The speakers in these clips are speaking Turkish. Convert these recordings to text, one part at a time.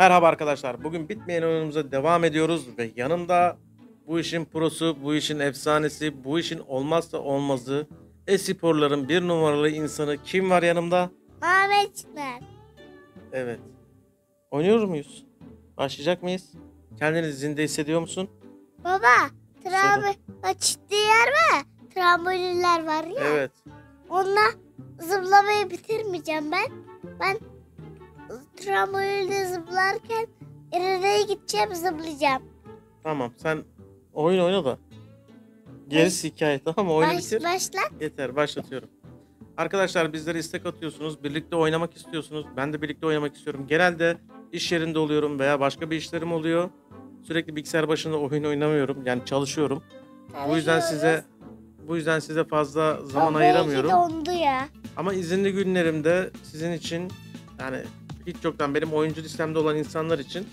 Merhaba arkadaşlar. Bugün bitmeyen oyunumuza devam ediyoruz ve yanımda bu işin prosu, bu işin efsanesi, bu işin olmazsa olmazı e-sporların bir numaralı insanı kim var yanımda? Ahmet Çınar. Evet. Oynuyor muyuz? Başlayacak mıyız? Kendini zinde hissediyor musun? Baba, trambolin açtığı yer var. Trambolinler var ya. Evet. Onunla zıplamayı bitirmeyeceğim ben. Ben trambolinde zıplarken nereye gideceğim zıplayacağım. Tamam. Sen oyun oyna da. Gerisi hikaye tamam mı? Oyunu Baş, bitir. başla. Yeter başlatıyorum. Arkadaşlar bizlere istek atıyorsunuz. Birlikte oynamak istiyorsunuz. Ben de birlikte oynamak istiyorum. Genelde iş yerinde oluyorum veya başka bir işlerim oluyor. Sürekli bilgisayar başında oyun oynamıyorum. Yani çalışıyorum. Bu yüzden size bu yüzden size fazla zaman Baba, ayıramıyorum. iyi dondu ya. Ama izinli günlerimde sizin için yani hiç yoktan benim oyuncu listemde olan insanlar için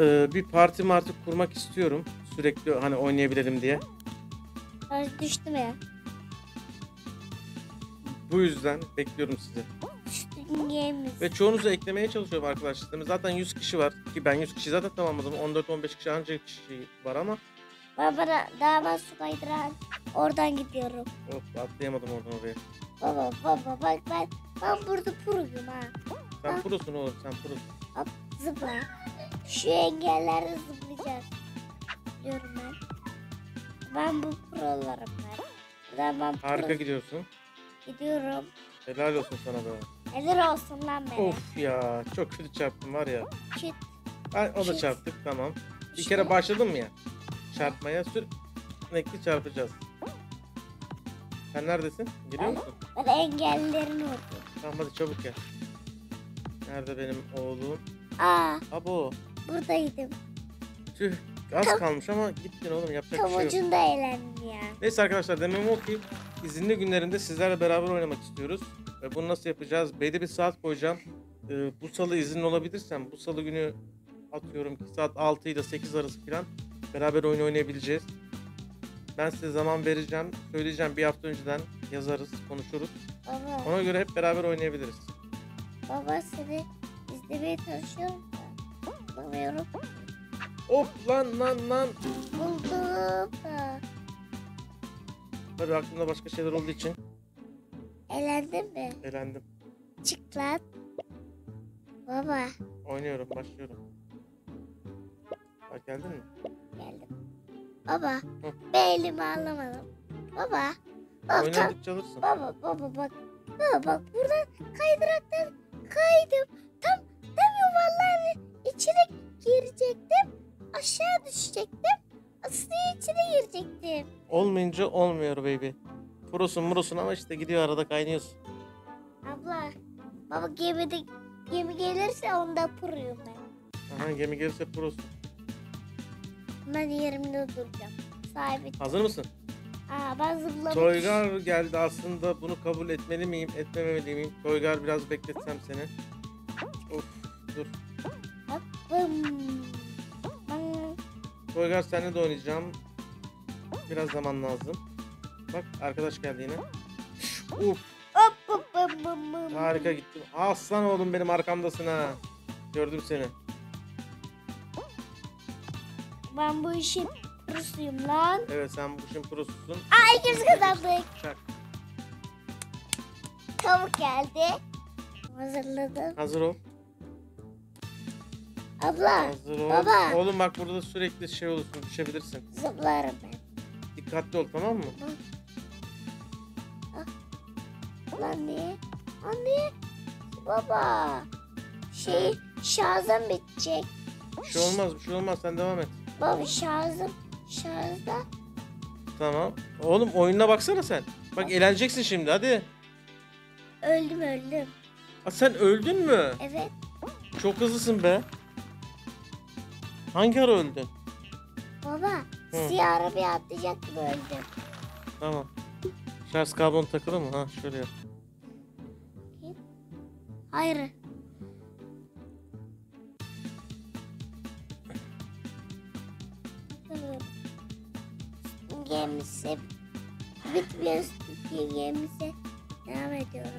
e, bir parti martı kurmak istiyorum. Sürekli hani oynayabilelim diye. Ay, Düştüm ya. Bu yüzden bekliyorum sizi. Düştüm. Ve çoğunuzu eklemeye çalışıyorum arkadaşlar. Zaten 100 kişi var ki ben 100 kişi zaten tamamladım. 14-15 kişi ancak kişi var ama Baba daha ben su kaydıran. Oradan gidiyorum. of atlayamadım oradan oraya. Baba baba bak ben ben burada puruyum ha. Sen Ah. prosun oğlum sen prosun. Hop zıpla. Şu engelleri zıplayacağız. Diyorum ben. Ben bu prolarım ben. Ben, ben pro Harika gidiyorsun. gidiyorum. Helal olsun sana be. Neler olsun lan bana. Of ya çok kötü çarptım var ya. Çit. Ay, o da çarptık tamam. Bir İşte. kere başladım ya. Çarpmaya sürekli çarpacağız. Sen neredesin? Geliyor Ben- musun? Ben engellerini vurdum. Tamam hadi çabuk gel. Nerede benim oğlum? Aa Abo. buradaydım. Tüh az Tam- kalmış ama gittin oğlum yapacak bir Tam şey yok. ucunda eğlendim ya. Neyse arkadaşlar demem o ki izinli günlerinde sizlerle beraber oynamak istiyoruz. Ve bunu nasıl yapacağız? Belli bir saat koyacağım. Ee, bu salı izinli olabilirsem bu salı günü atıyorum ki saat 6 ile 8 arası falan beraber oyun oynayabileceğiz. Ben size zaman vereceğim. Söyleyeceğim bir hafta önceden yazarız, konuşuruz. Baba, Ona göre hep beraber oynayabiliriz. Baba seni izlemeye çalışıyorum da. Bulamıyorum. Hop lan lan lan. Buldum da. Tabii aklımda başka şeyler olduğu için Eğlendin mi? eğlendim. Çık lan. Baba Oynuyorum, başlıyorum. Bak geldin mi? geldim. Baba ben elimi alamadım. Baba. Baba, Oynadıkça alırsın. baba baba bak. Baba bak buradan kaydıraktan kaydım. Tam tam yuvarların içine girecektim. Aşağı düşecektim. Aslında içine girecektim. Olmayınca olmuyor baby. Prosun murosun ama işte gidiyor arada kaynıyorsun. Abla. Baba gemide gemi gelirse onda pırıyorum ben. Aha gemi gelirse prosun. Ben yerimde duracağım. Sahibi. Hazır mısın? Aa ben zıplamak Toygar geldi aslında bunu kabul etmeli miyim etmemeli miyim? Toygar biraz bekletsem seni. Of dur. Bım. Toygar seninle de oynayacağım. Biraz zaman lazım. Bak arkadaş geldi yine. Uf harika gittim. Aslan oğlum benim arkamdasın ha. Gördüm seni. Ben bu işin prosuyum lan. Evet sen bu işin prosusun. Aa ikimiz kazandık. Çak. Tavuk geldi. Hazırladım. Hazır ol. Abla Hazır ol. baba. Oğlum bak burada sürekli şey olursun düşebilirsin. zıplarım ben. Dikkatli ol tamam mı? Lan niye? Lan niye? Baba. Şey şarjım bitecek. Bir şey olmaz bir şey olmaz sen devam et. Baba şarjım şarjda. Tamam. Oğlum oyununa baksana sen. Bak eğleneceksin şimdi hadi. Öldüm öldüm. Aa, sen öldün mü? Evet. Çok hızlısın be. Hangi ara öldün? Baba Hı. siyah arabaya atlayacaktım öldüm. Tamam. Şarj kablon takılı mı? Ha şöyle yap. Hayır. Gemisi bitmiyor Türkiye gemisi devam ediyoruz.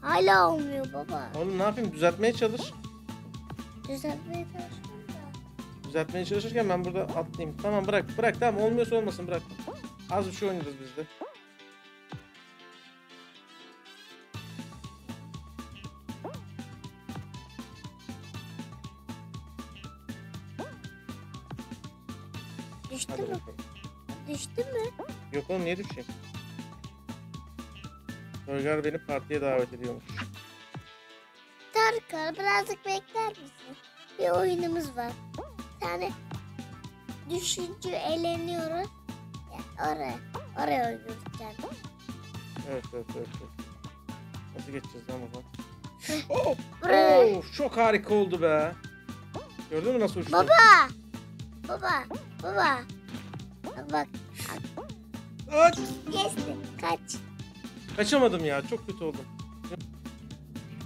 Hala olmuyor baba. Oğlum ne yapayım düzeltmeye çalış. Düzeltmeye çalışıyorum da. Düzeltmeye çalışırken ben burada atlayayım. Tamam bırak bırak tamam olmuyorsa olmasın bırak. Az bir şey oynarız biz de. Düştü Hadi mü? bakalım. Düştü mü? Yok oğlum niye düşeyim? Toygar beni partiye davet ediyormuş. Tarkan birazcık bekler misin? Bir oyunumuz var. Bir tane düşünce eğleniyoruz. Ya oraya, oraya oynuyoruz canım. Evet evet evet. evet. Nasıl geçeceğiz lan buradan? Buraya. Of, çok harika oldu be. Gördün mü nasıl uçtu? Baba! Baba! Baba! Bak Ay, geçti. Kaç. kaçamadım ya çok kötü oldum.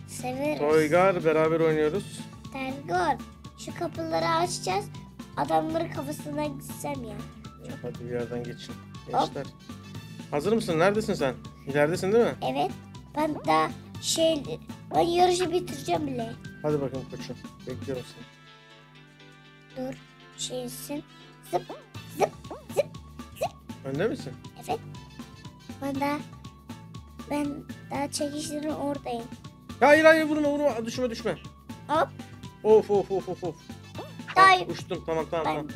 Severiz. Toygar beraber oynuyoruz. Tergor. Şu kapıları açacağız. Adamların kafasına gitsem ya. Hadi bir yerden geçin. Gençler. Hazır mısın? Neredesin sen? İleridesin değil mi? Evet. Ben daha şey... Ben yarışı bitireceğim bile. Hadi bakalım koçum. Bekliyorum seni. Dur. Şeysin. Zıp. Önde misin? Evet. Ben daha... Ben daha çekişlerin oradayım. Hayır hayır vurma vurma. Düşme düşme. Hop. Of of of of of. Day. Uçtum tamam tamam Ben... tamam.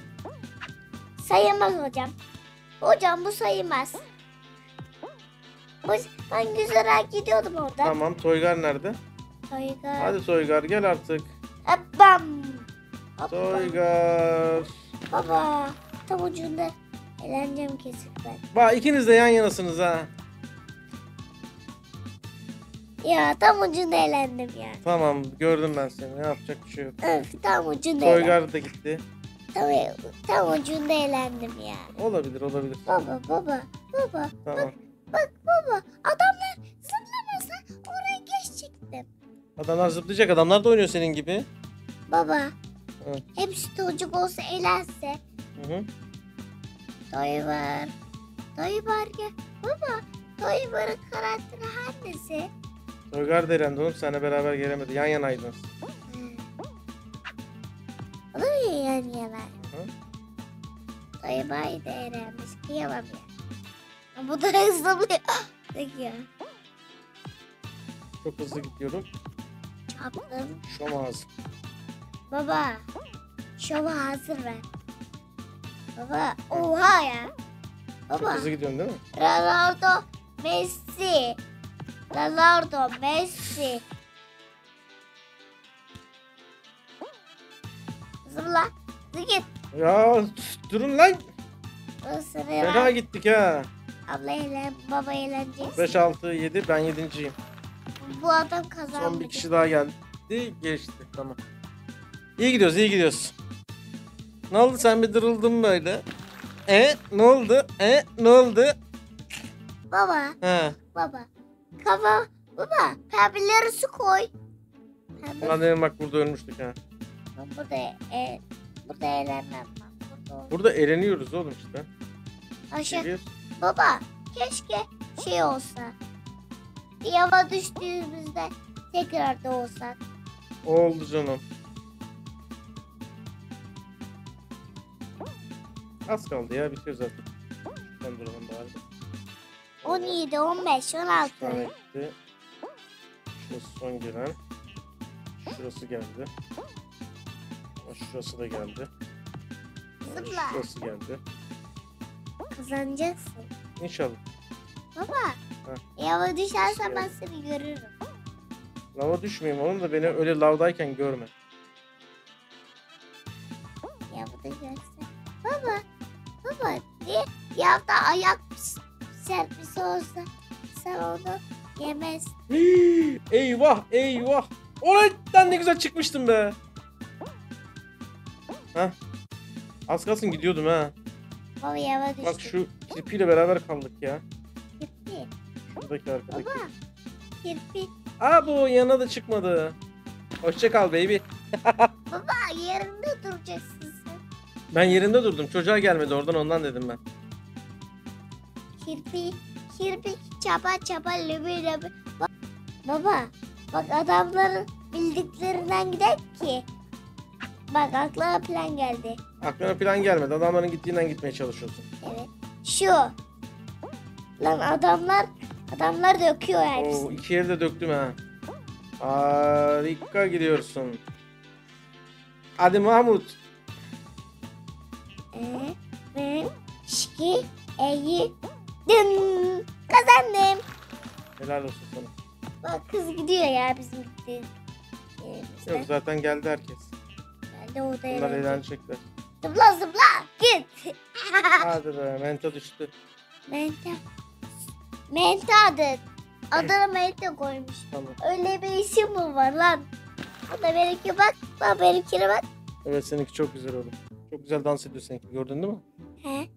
Sayılmaz hocam. Hocam bu sayılmaz. Ben güzel gidiyordum orada. Tamam Toygar nerede? Toygar. Hadi Toygar gel artık. Bam. Toygar. Baba. Tam ucunda eğleneceğim kesik ben. Bak ikiniz de yan yanasınız ha. Ya tam ucunda eğlendim ya. Tamam gördüm ben seni. Ne yapacak bir şey yok. Öf tam ucunda. Toygar da gitti. Tam, tam ucunda eğlendim ya. Olabilir olabilir. Baba baba baba. Tamam. Bak baba adamlar zıplamasa oraya geçecektim. Adamlar zıplayacak. Adamlar da oynuyor senin gibi. Baba. Evet. Hepsi çocuk olsa eğlense. Hı hı. Dayı var. Dayı var ya. Baba. Dayı varın karakteri hangisi? Toygar da elendi oğlum. Seninle beraber gelemedi. Yan yanaydınız. O da mı yan yana? Hı. Dayı bayi de eğlenmiş. Kıyamam ya. Bu da hızlanıyor. Peki ya. Çok hızlı gidiyorum. Çaptım. Şom ağzı. Baba. Şova hazır ver. Baba. Oha ya. Çok Baba. hızlı gidiyorsun değil mi? Ronaldo Messi. Ronaldo Messi. Zıpla. Git. Ya durun lan. Fena gittik ha. Abla eğlen, baba eğleneceksin. 5, 6, 7. Ben 7.yim. Bu adam kazandı. Son bir kişi daha geldi. Geçti. Tamam. İyi gidiyoruz, iyi gidiyoruz. Ne oldu sen bir dırıldın böyle? E ne oldu? E ne oldu? Baba, He. baba. Kafa, baba. Pembeleri su koy. Pembe. Ulan dedim bak burada ölmüştük ha. Ben burada, e, burada eğlenmem ben. Burada. Burada eğleniyoruz oğlum işte. Aşağı. Geliyoruz. Baba, keşke şey olsa. Yava düştüğümüzde tekrar da olsak. Oldu canım. Az kaldı ya bitiyor zaten. Şuradan duralım bari. 17, 15, 16. Bir tane gitti. Şurası son gelen. Şurası geldi. Şurası da geldi. Zıpla. Şurası geldi. Kazanacaksın. İnşallah. Baba, yava düşersen ben seni görürüm. Lava düşmeyeyim oğlum da beni öyle lavdayken görme. Ayak serpisi olsa sen onu yemez. Eyvah eyvah. Oradan ne güzel çıkmıştım be. Heh. Az kalsın gidiyordum ha. Baba yava düştü. Bak şu kirpiyle beraber kaldık ya. Kirpi. Şuradaki arkadaki. Baba, kirpi. Aa bu yanına da çıkmadı. Hoşça kal baby. Baba yerinde duracaksın sen. Ben yerinde durdum. Çocuğa gelmedi oradan ondan dedim ben. Kirpi, kirpi çapa çapa löbü löbü. Bak, Baba bak adamların bildiklerinden gider ki. Bak aklıma plan geldi. Aklına plan gelmedi. Adamların gittiğinden gitmeye çalışıyorsun. Evet. Şu. Lan adamlar adamlar döküyor Oo, hepsini. iki yeri de döktüm ha. Harika gidiyorsun. Hadi Mahmut. Ee, ben şiki eyi dın kazandım. Helal olsun sana. Bak kız gidiyor ya bizim gittiğimiz. Yok zaten geldi herkes. Geldi o da Bunlar eğlenecekler. Zıpla zıpla git. Hadi be menta düştü. Menta. Menta adı. Adına Menta koymuş. Tamam. Öyle bir isim mi var lan? O da benimki bak. Bak benimkine bak. Evet seninki çok güzel oldu. Çok güzel dans ediyor seninki gördün değil mi? He.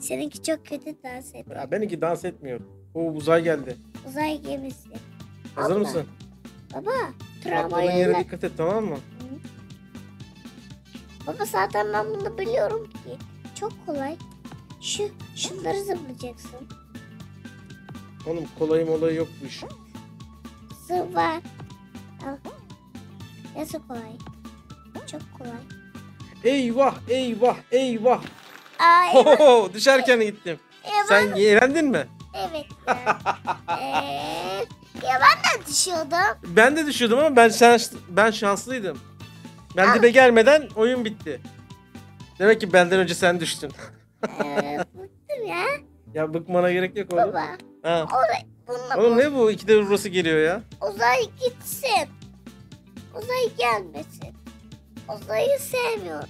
Seninki çok kötü dans ediyor. Ya benimki dans etmiyor. O uzay geldi. Uzay gemisi. Hazır Allah. mısın? Baba. Atladığın Tramvayla. yere dikkat et tamam mı? Baba zaten ben bunu biliyorum ki. Çok kolay. Şu şunları zıplayacaksın. Oğlum kolayım olayı yok bu iş. Zıpla. Al. Nasıl kolay? Çok kolay. Eyvah eyvah eyvah. Ay. Hoho, düşerken gittim. ya Sen ben- eğlendin mi? Evet ya. Ee, ya ben de düşüyordum. Ben de düşüyordum ama ben şans, ben şanslıydım. Ben Aa. dibe gelmeden oyun bitti. Demek ki benden önce sen düştün. Ee, bıktım ya. ya bıkmana gerek yok oğlum. Baba. Ha. Bununla Oğlum ne bu? İkide burası geliyor ya. Uzay gitsin. Uzay gelmesin. Uzayı sevmiyorum.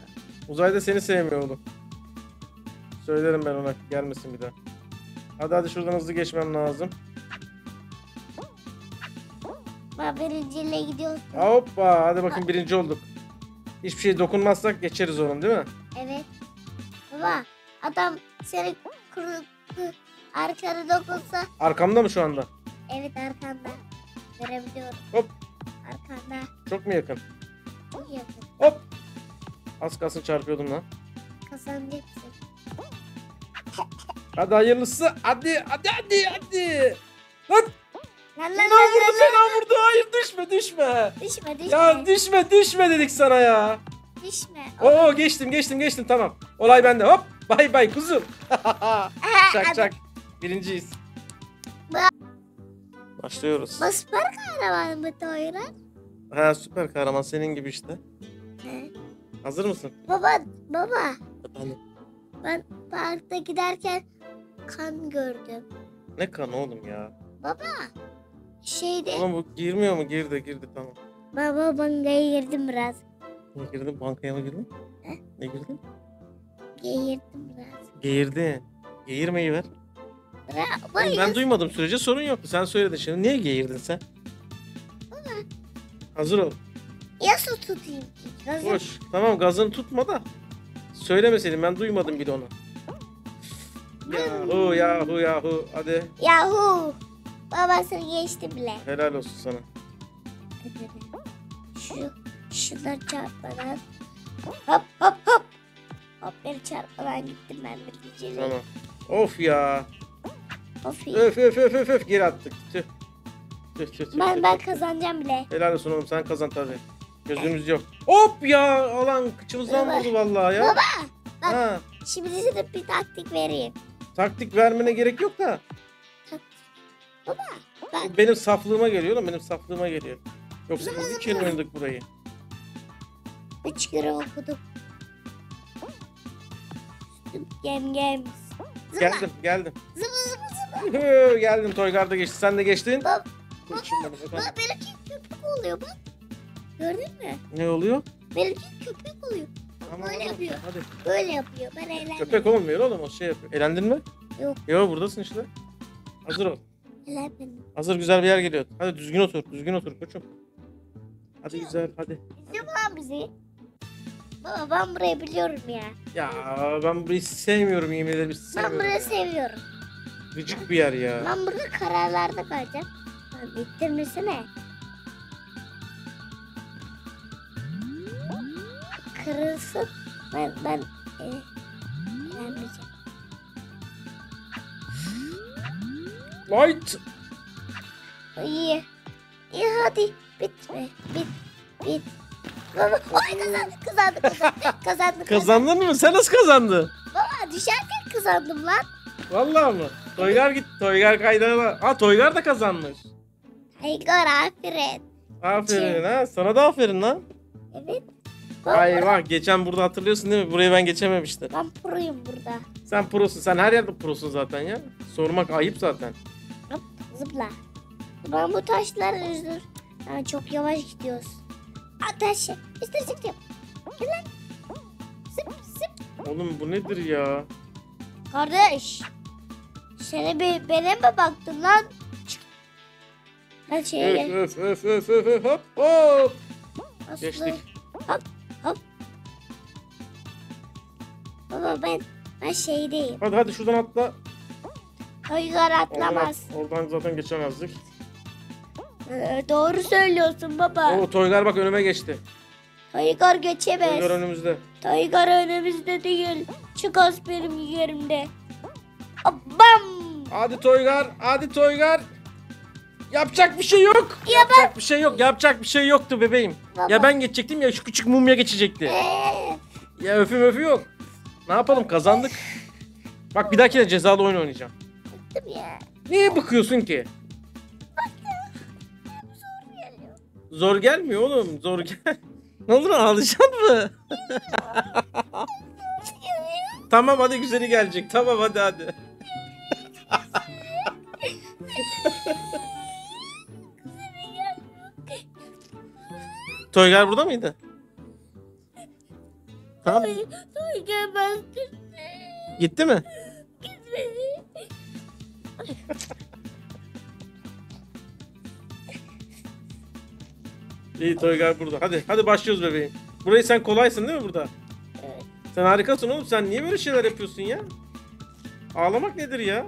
Uzay da seni sevmiyor oğlum. Söylerim ben ona gelmesin bir daha. Hadi hadi şuradan hızlı geçmem lazım. Ben birinciyle gidiyorsun. Hoppa hadi bakın birinci olduk. Hiçbir şey dokunmazsak geçeriz onun değil mi? Evet. Baba adam seni kuru, kuru arkana dokunsa. Arkamda mı şu anda? Evet arkanda. Görebiliyorum. Hop Arkanda. çok mu yakın? Çok yakın. Hop. Az kalsın çarpıyordum lan. Kazanacaksın. Hadi hayırlısı. Hadi hadi hadi hadi. Lan Lan lan fena lan vurdu fena vurdu. Hayır düşme düşme. Düşme düşme. Ya düşme düşme dedik sana ya. düşme. Oo geçtim geçtim geçtim tamam. Olay bende hop. Bay bay kuzum. Çak çak. Birinciyiz. Başlıyoruz. Bu süper kahraman mı Toyra? Ha süper kahraman senin gibi işte. He. Hazır mısın? Baba baba Efendim. Ben parkta giderken kan gördüm. Ne kan oğlum ya? Baba şeyde Oğlum bu girmiyor mu? Girdi girdi tamam. baba bankaya girdim biraz. Ne girdin? Bankaya mı girdin? He? Ne girdin? Geğirdim biraz. Geğirdin. Geğirmeyi ver. Bra- Oğlum Baba, ben duymadım sürece sorun yoktu. Sen söyledin şimdi. Niye geğirdin sen? Hazır ol. ya su tutayım ki? Gazı- Koş. Tamam gazını tutma da. Söylemeseydin ben duymadım bile onu. Yahu yahu yahu. Hadi Yahu. Baba seni geçti bile. helal olsun sana. Şu şuna çarpmadan. Hop hop hop. Hop beni çarpmadan gittim ben birinciyle. Tamam. Of ya. Of iyi. Öf öf öf öf öf geri attık. Tüh. Tüh tüh tüh. Ben tüh, ben kazanacağım bile. Helal olsun oğlum sen kazan tabii. Gözümüz yok. Hop ya alan kıçımızdan Baba. vurdu vallahi ya. Baba, bak. Ha, Şimdi size bir taktik vereyim. taktik vermene gerek yok da. Baba bak Benim saflığıma geliyor oğlum benim saflığıma geliyor. Yoksa biz kere oynadık burayı. üç kere okudum. Gem gem. Zıpla. Geldim geldim. Zıpla zıpla. Hı, geldim Toygar'da geçti. Sen de geçtin. Benim, efendim. bak benimki köpek oluyor bak. Gördün mü? Ne oluyor? Benimki köpek oluyor. Tamam, Böyle hadi. yapıyor. Hadi. Böyle yapıyor. Ben eğlendim. Köpek olmuyor oğlum o şey yapıyor. Elendin mi? Yok. Yok buradasın işte. Hazır ol. Eğlenmedim. Hazır güzel bir yer geliyor. Hadi düzgün otur. Düzgün otur koçum. Hadi güzel hadi. Mu lan bizi? Baba ben burayı biliyorum ya. Ya ben burayı sevmiyorum yemin ederim. Ben Sevmiyorum burayı seviyorum. Gıcık bir yer ya. Ben burada kararlarda kalacağım. Lan Bitirmesene. Kırılsın. Ben ben e, eğlenmeyeceğim. Light. İyi. İyi hadi bitme. Bit. Bit. Baba ay kazandı kazandı kazandı kazandı. Kazandın mı? Sen nasıl kazandın? Baba düşerken kazandım lan. Vallahi mı? Toygar gitti. Toygar kaydına. Ha Toygar da kazanmış. Haykar aferin. Aferin ha. Sana da aferin lan. Evet. Baba, Ay bak geçen burada hatırlıyorsun değil mi? Burayı ben geçememiştim. Ben proyum burada. Sen prosun. Sen her yerde prosun zaten ya. Sormak ayıp zaten. Hop zıpla. Ben bu taşları üzülür. Yani çok yavaş gidiyoruz. Ateş. İşte çıktım. Gel lan. Zıp zıp. Oğlum bu nedir ya? Kardeş. Seni bir bana mi baktın lan? Çık. Lan şeye gel. Öf öf öf öf hop hop. Aslı. Geçtik. Baba ben ben şeydeyim. Hadi hadi şuradan atla. Oradan, atlamaz. oradan zaten geçemezdik. Ee, doğru söylüyorsun baba. Oo Toygar bak önüme geçti. Toygar geçemez. Toygar önümüzde. Toygar önümüzde değil. Çık az benim yerimde. Bam. Hadi Toygar, hadi Toygar. Yapacak bir şey yok. Yapacak bir şey yok. Yapacak bir şey yoktu bebeğim. Baba. Ya ben geçecektim ya şu küçük mumya geçecekti. Ee, Ya öfüm öfü yok. Ne yapalım kazandık. Bak bir dahakine cezalı oyun oynayacağım. bıktım ya. Niye bıkıyorsun ki? Geliyor. Zor gelmiyor oğlum. Zor gel. ne olur ağlayacaksın mı? tamam hadi güzeli gelecek. Tamam hadi hadi. Toygar burada mıydı? Tamam. Toygar bastırdı. Gitti mi? Gitmedi. İyi Toygar burada. Hadi hadi başlıyoruz bebeğim. Burayı sen kolaysın değil mi burada? Evet. Sen harikasın oğlum. Sen niye böyle şeyler yapıyorsun ya? Ağlamak nedir ya?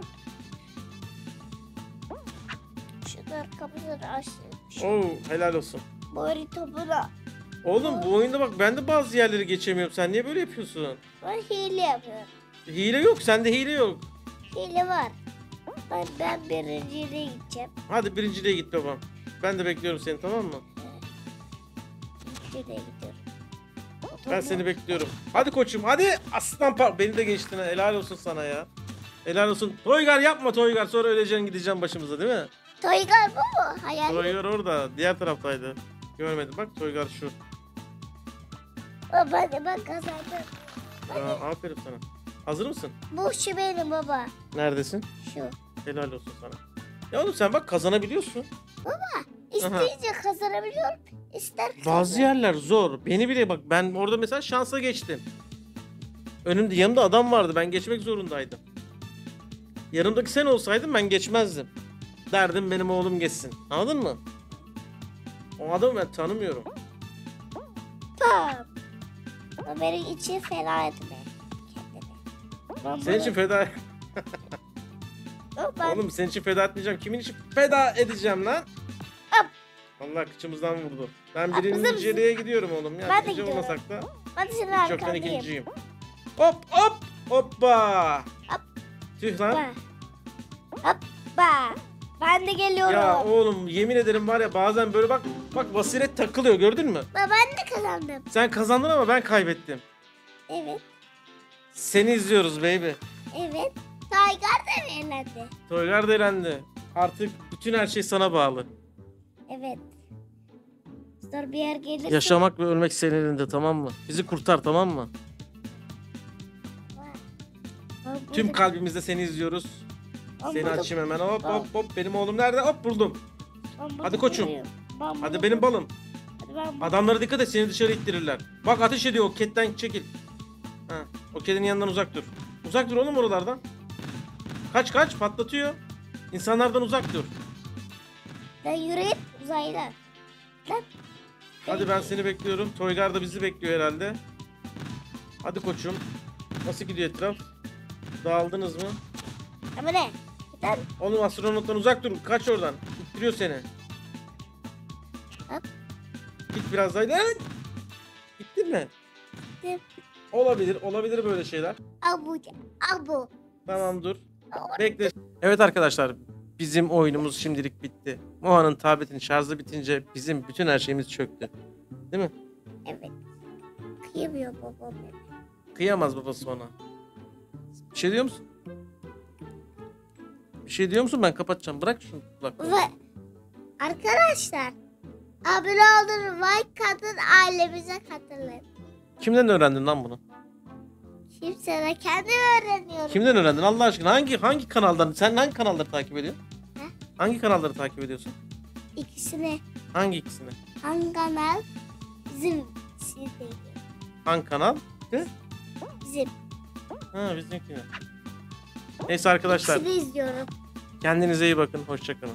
Şunlar kapıları açtı. Şu Oo helal olsun. bari topuna. Oğlum bu oyunda bak ben de bazı yerleri geçemiyorum. Sen niye böyle yapıyorsun? Ben hile yapıyorum. Hile yok. Sende hile yok. Hile var. Ben, ben birinciliğe gideceğim. Hadi birinciliğe git babam. Ben de bekliyorum seni tamam mı? İkinciliğe gidiyorum. Ben seni bekliyorum. Hadi koçum hadi. Aslan par beni de geçtin ha. Helal olsun sana ya. Helal olsun. Toygar yapma Toygar. Sonra öleceksin gideceksin başımıza değil mi? Toygar bu mu? Hayal. Toygar orada. Diğer taraftaydı. Görmedim. Bak Toygar şu. Baba ben kazandım. Aa, aferin sana. Hazır mısın? Bu şu benim baba. Neredesin? Şu. Helal olsun sana. Ya oğlum sen bak kazanabiliyorsun. İsteyince kazanabiliyorum. İster Bazı yerler zor. Beni bile bak ben orada mesela şansa geçtim. Önümde yanımda adam vardı. Ben geçmek zorundaydım. Yanımdaki sen olsaydın ben geçmezdim. Derdim benim oğlum geçsin. Anladın mı? O adamı ben tanımıyorum. Tamam. Benim için fena etme. Kendini. Ben Senin için feda... Ben Oğlum senin için feda etmeyeceğim. Kimin için feda edeceğim lan? Hop. Allah kıçımızdan vurdu. Ben hızlı birinciliğe gidiyorum oğlum. Ya Ben de birinci gidiyorum. olmasak da ben de senin arkandayım. ikinciyim. Hop hop hoppa. Hop. Tüh lan. Hoppa. Hoppa. Ben de geliyorum. Ya oğlum yemin ederim var ya bazen böyle bak bak basiret takılıyor gördün mü? Ben de kazandım. Sen kazandın ama ben kaybettim. Evet. Seni izliyoruz baby. Evet. Toygar da eğlendi? Toygar da elendi. Artık bütün her şey sana bağlı. Evet. Sonra bir yer gelirse... Yaşamak ve ölmek senin elinde tamam mı? Bizi kurtar tamam mı? Tüm kalbimizde seni izliyoruz. Ben Seni açayım hemen hop hop hop. Benim oğlum nerede? Hop buldum. ben Hadi koçum. Ben Hadi benim balım. Ben Adamlara dikkat et seni dışarı ittirirler. Bak ateş ediyor o ketten çekil. Ha, o kedinin yanından uzak dur. Uzak dur oğlum oralardan. Kaç kaç patlatıyor. İnsanlardan uzak dur. Lan yürüyün uzaylılar. Lan. Hadi ben seni bekliyorum. Toygar da bizi bekliyor herhalde. Hadi koçum. Nasıl gidiyor etraf? Dağıldınız mı? Ama ne? Lan Oğlum astronottan uzak dur. Kaç oradan. İttiriyor seni. Hop. Git biraz daha. Evet. Gittin mi? Gittim. Olabilir. Olabilir böyle şeyler. al bu. Al bu. Tamam dur. Bekle. Evet arkadaşlar. Bizim oyunumuz şimdilik bitti. Moa'nın tabletin şarjı bitince bizim bütün her şeyimiz çöktü. Değil mi? Evet. Kıyamıyor babam. Kıyamaz babası ona. Bir şey diyor musun? Bir şey diyor musun? Ben kapatacağım. Bırak şunu kulaklığı. Ve arkadaşlar abone olun, like atın, ailemize katılın. Kimden öğrendin lan bunu? Kimse de kendim öğreniyorum. Kimden öğrendin Allah aşkına? Hangi hangi kanaldan? Sen hangi kanalları takip ediyorsun? He? Hangi kanalları takip ediyorsun? İkisini Hangi ikisini? hangi kanal? Bizim şey değil. Hangi kanal? Bizim. Ha bizimkini. Neyse arkadaşlar İkisini izliyorum. kendinize iyi bakın. Hoşçakalın.